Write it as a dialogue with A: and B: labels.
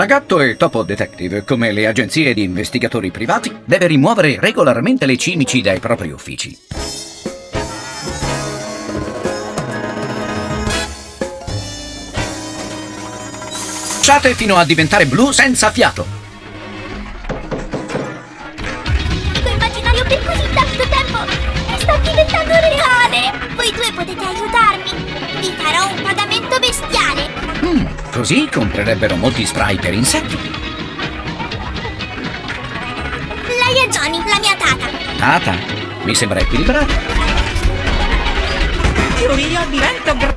A: La Gatto è Topo Detective, come le agenzie di investigatori privati, deve rimuovere regolarmente le cimici dai propri uffici. Lasciate fino a diventare blu senza fiato.
B: Questo immaginario per così tanto tempo sta diventando reale! Voi due potete aiutarmi! Vi farò un pagamento bestiale!
A: Così comprerebbero molti spray per insetti.
B: Lei è Johnny, la mia tata!
A: Tata, mi sembra equilibrato.
C: Io, io divento gr-